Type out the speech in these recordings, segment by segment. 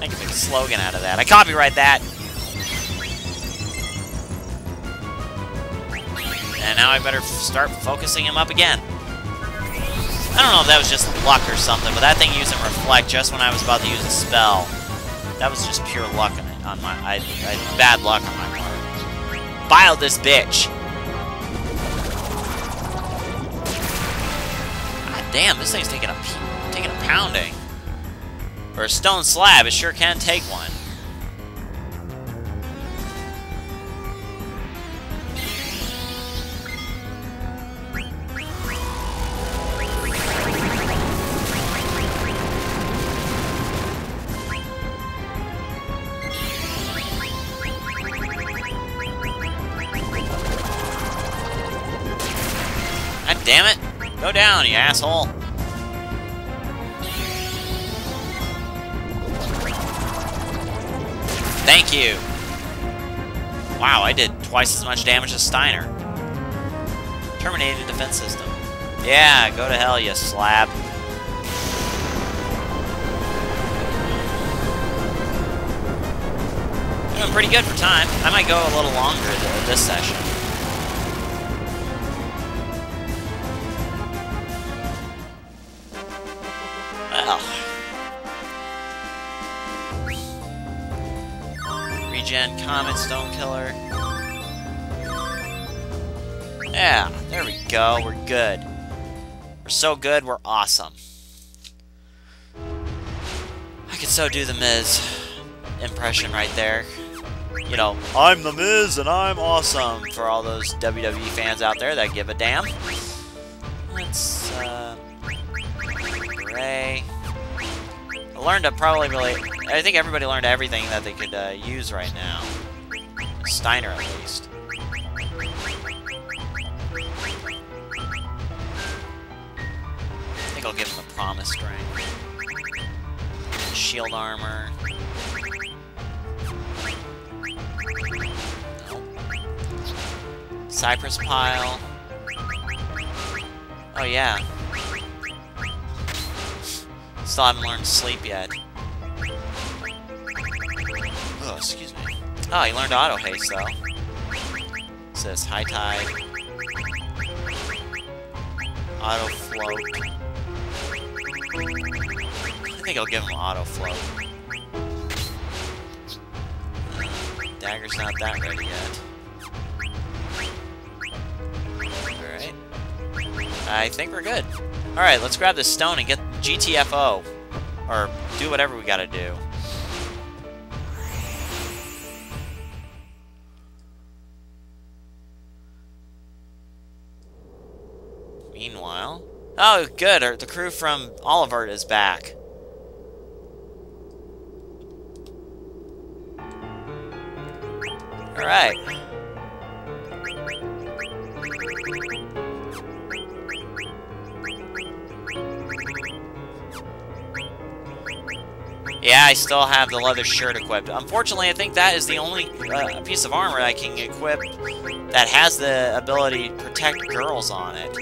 I can make a slogan out of that. I copyright that. And now I better start focusing him up again. I don't know if that was just luck or something, but that thing used reflect just when I was about to use a spell. That was just pure luck on, it, on my... I, I, bad luck on my part. Bile this bitch! God damn, this thing's taking a, taking a pounding. For a stone slab, it sure can take one. God damn it! Go down, you asshole! Thank you! Wow, I did twice as much damage as Steiner. Terminated defense system. Yeah, go to hell, you slab. Doing pretty good for time. I might go a little longer this session. Regen, Comet, Stone Killer. Yeah, there we go. We're good. We're so good, we're awesome. I could so do the Miz impression right there. You know, I'm the Miz and I'm awesome for all those WWE fans out there that give a damn. Let's, uh... Ray. Learned to probably really... I think everybody learned everything that they could uh, use right now. Steiner, at least. I think I'll give him a promise ring. Shield armor. Nope. Cypress pile. Oh yeah. Still haven't learned sleep yet. Oh, excuse me. Oh, he learned auto haste though. It says high tide. Auto float. I think I'll give him auto float. Dagger's not that ready yet. Alright. I think we're good. Alright, let's grab this stone and get GTFO. Or do whatever we gotta do. Meanwhile... Oh, good. The crew from Oeilvert is back. Alright. Yeah, I still have the leather shirt equipped. Unfortunately, I think that is the only uh, piece of armor I can equip that has the ability to protect girls on it.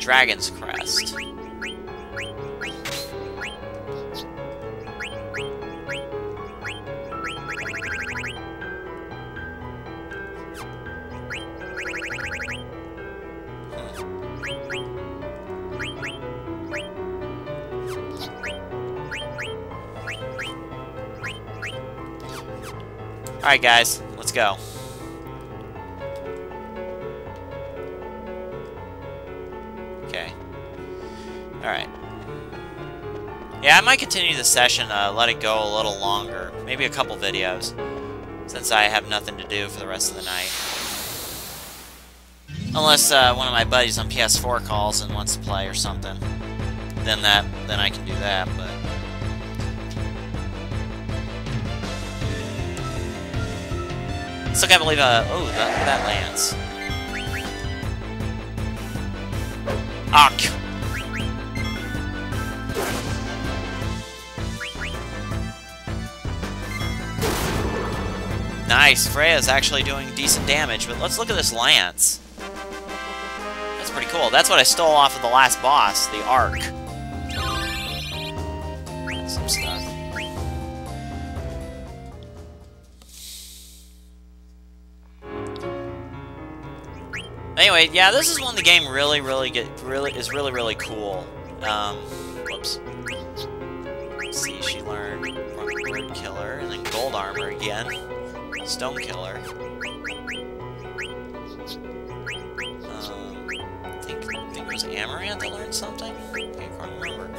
Dragon's Crest. Alright guys, let's go. Okay. Alright. Yeah, I might continue the session, uh, let it go a little longer. Maybe a couple videos. Since I have nothing to do for the rest of the night. Unless uh, one of my buddies on PS4 calls and wants to play or something. Then that, then I can do that, but... Still can't believe, uh, oh, that, that lands. Nice, Freya's actually doing decent damage, but let's look at this lance. That's pretty cool. That's what I stole off of the last boss, the Ark. Some Anyway, yeah, this is when the game really, really get really is really, really cool. Um, whoops. Let's see, she learned Root Killer, and then Gold Armor again. Stone Killer. Um, I think, I think it was Amarant that learned something? I can't remember.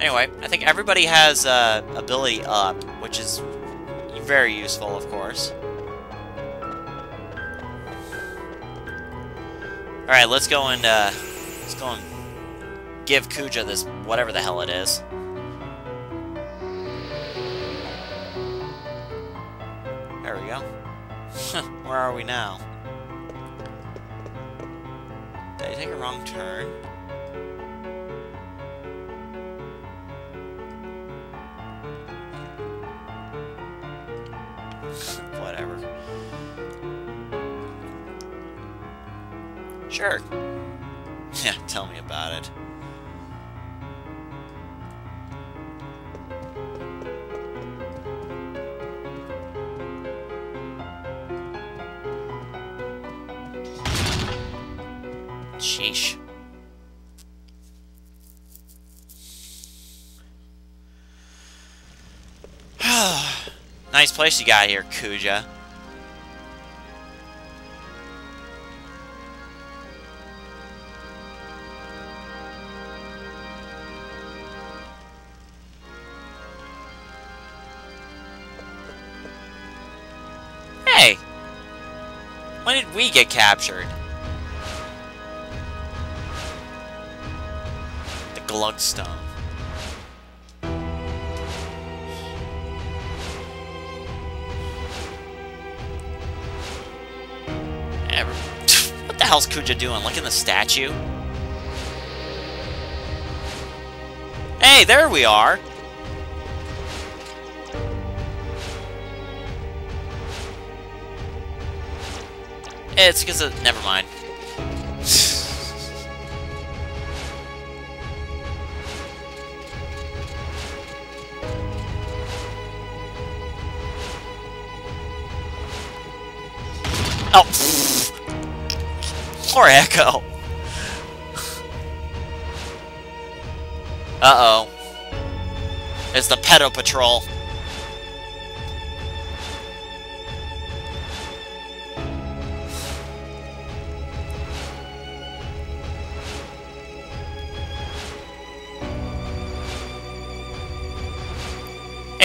Anyway, I think everybody has uh, ability up, which is very useful, of course. Alright, let's go and, uh, let's go and give Kuja this whatever the hell it is. There we go. Where are we now? Did I take a wrong turn? Whatever. Sure. Yeah, tell me about it. Sheesh. nice place you got here, Kuja. When did we get captured? The Gulug Stone. What the hell's Kuja doing? Look in the statue? Hey, there we are! It's because of... Never mind. oh! Poor Eiko! Uh-oh. It's the Pedo Patrol.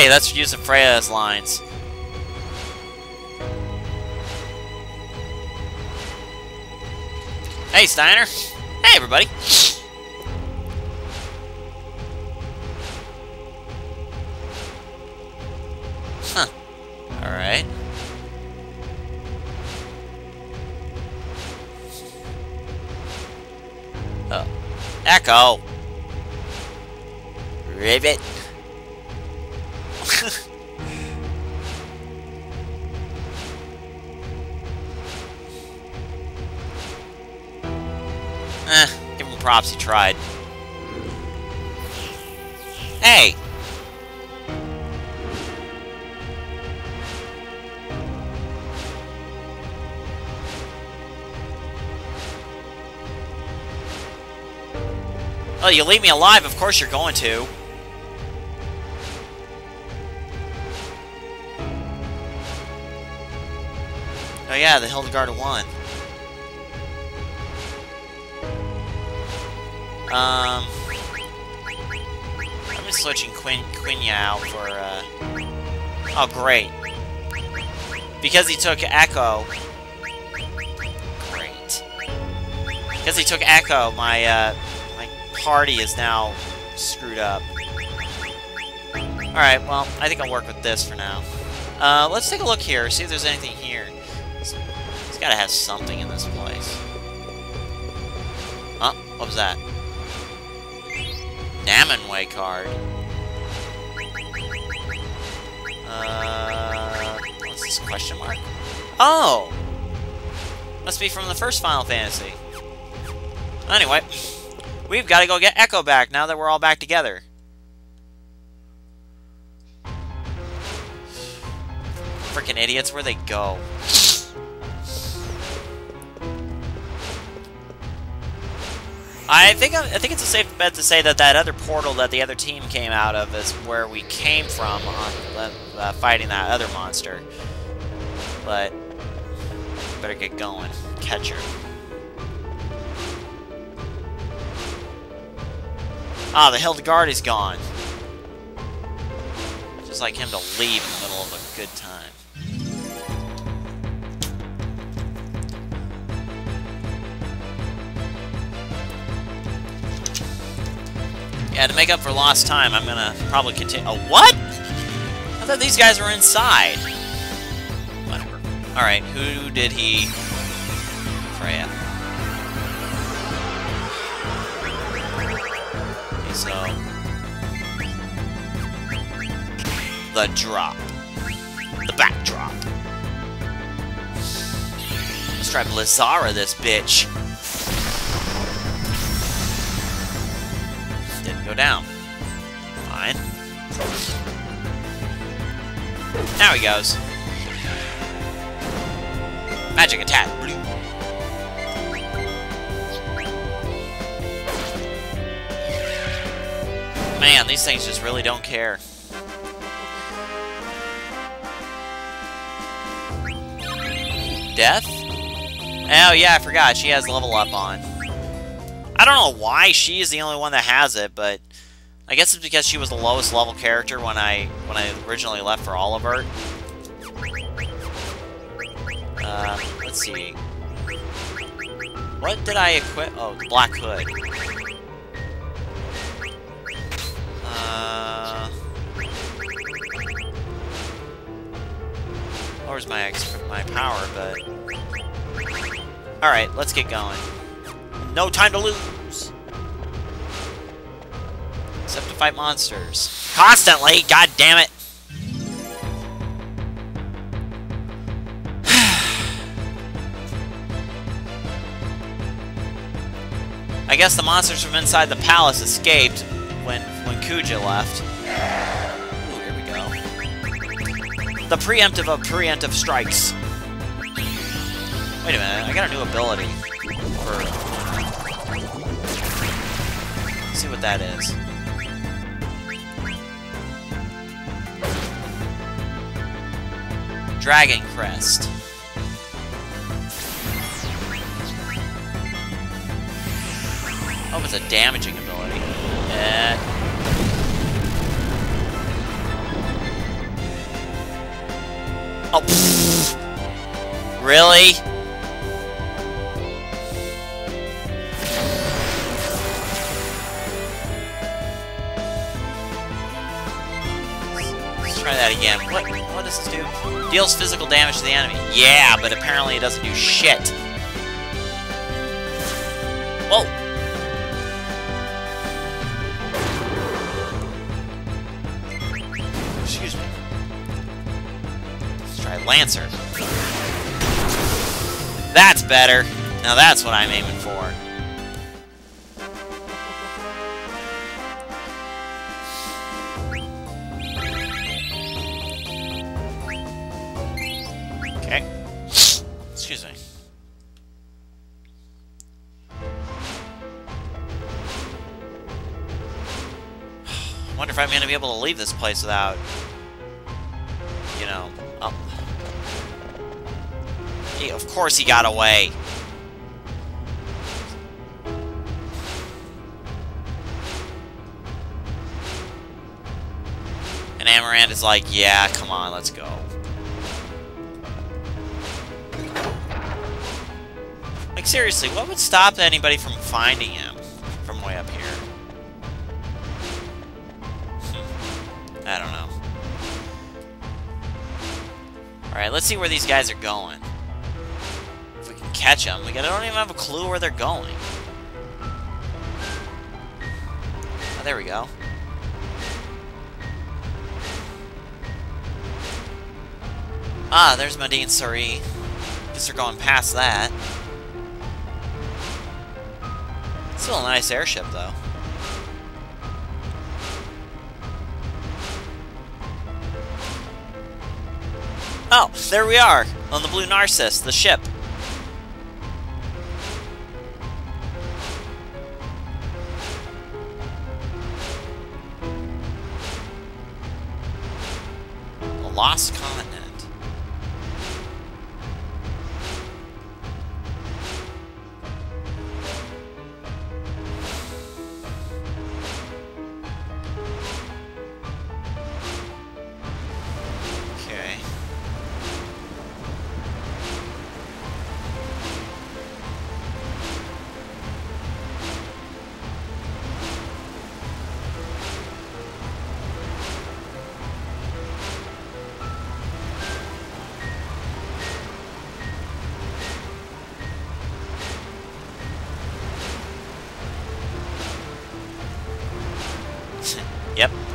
Hey, that's using Freya's lines. Hey, Steiner. Hey, everybody. Huh. Alright. Oh. Eiko! Rivet! eh, give him props, he tried. Hey! Oh, you leave me alive, of course you're going to. Oh yeah, the Hilda Garde won. Um, I'm just switching Quin Quenya out for, uh... Oh, great. Because he took Eiko... Great. Because he took Eiko, my, uh, my party is now screwed up. Alright, well, I think I'll work with this for now. Uh, let's take a look here, see if there's anything here. Gotta have something in this place. Huh? What was that? Namingway card. Uh, let's this question mark? Oh! Must be from the first Final Fantasy. Anyway, we've got to go get Eiko back now that we're all back together. Freaking idiots, where they go? I think I think it's a safe bet to say that that other portal that the other team came out of is where we came from on uh, fighting that other monster. But better get going, catcher. Ah, the Hilda Garde is gone. Just like him to leave in the middle of a good time. Yeah, to make up for lost time, I'm gonna probably continue- Oh, what?! I thought these guys were inside. Whatever. Alright, who did he... Freya. Okay, so... The drop. The backdrop. Let's try Blizzara this bitch. Go down. Fine. Now he goes. Magic attack. Man, these things just really don't care. Death? Oh yeah, I forgot. She has level up on. I don't know why she is the only one that has it, but I guess it's because she was the lowest level character when I when I originally left for Oeilvert. Uh, let's see. What did I equip? Oh, Black Hood. Uh, lowers my my power, but all right, let's get going. No time to lose. Except to fight monsters. Constantly! God damn it! I guess the monsters from inside the palace escaped when when Kuja left. Ooh, here we go. The preemptive of preemptive strikes. Wait a minute, I got a new ability for see what that is. Dragon Crest. Oh, it's a damaging ability. Uh, oh, pfft. really? That again. What, what does this do? Deals physical damage to the enemy. Yeah, but apparently it doesn't do shit. Whoa! Excuse me. Let's try Lancer. That's better. Now that's what I'm aiming able to leave this place without, you know. Um, yeah, of course he got away. And Amarant is like, yeah, come on, let's go. Like, seriously, what would stop anybody from finding him I don't know. Alright, let's see where these guys are going. If we can catch them. We don't even have a clue where they're going. Oh, there we go. Ah, there's Madain Sari. Guess they're going past that. Still a nice airship, though. Oh, there we are, on the Blue Narcissus, the ship. The Lost Continent.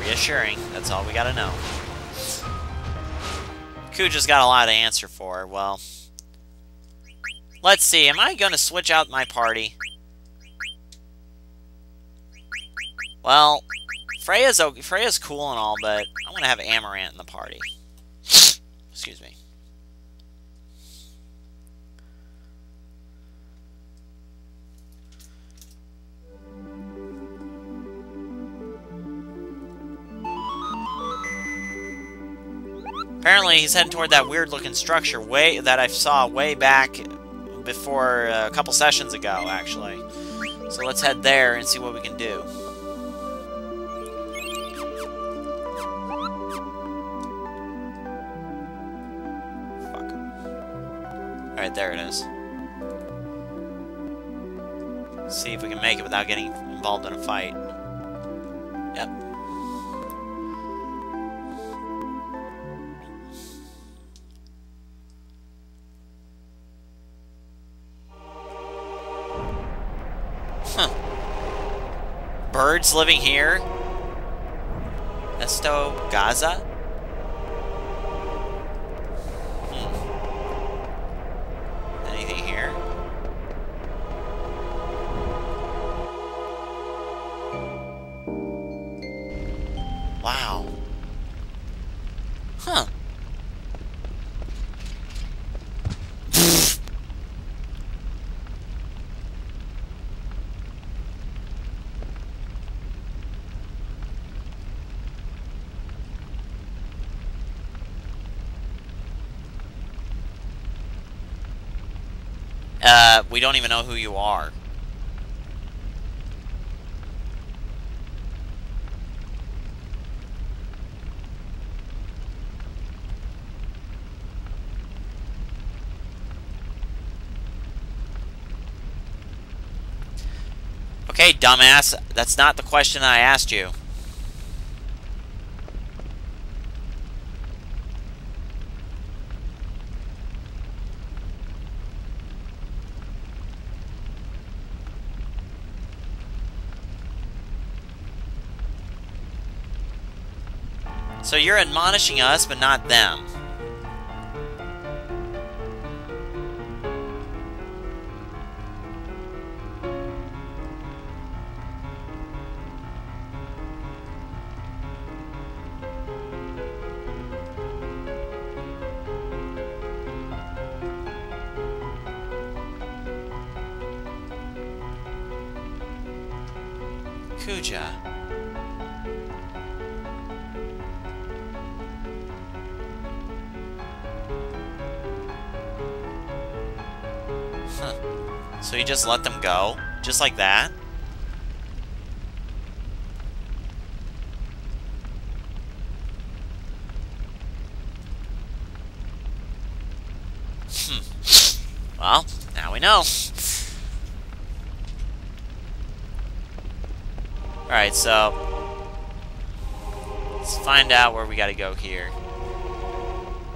Reassuring. That's all we gotta know. Kuja's got a lot to answer for. Well, let's see. Am I to switch out my party? Well, Freya's. Freya's cool and all, but I want to have Amarant in the party. Apparently, he's heading toward that weird-looking structure way that I saw way back before uh, a couple sessions ago, actually. So let's head there and see what we can do. Fuck. Alright, there it is. See if we can make it without getting involved in a fight. Yep. Birds living here? Esto Gaza? Uh, we don't even know who you are. Okay, dumbass. That's not the question I asked you. So you're admonishing us, but not them. Kuja. So you just let them go? Just like that? Hmm. Well, now we know. Alright, so... Let's find out where we gotta go here.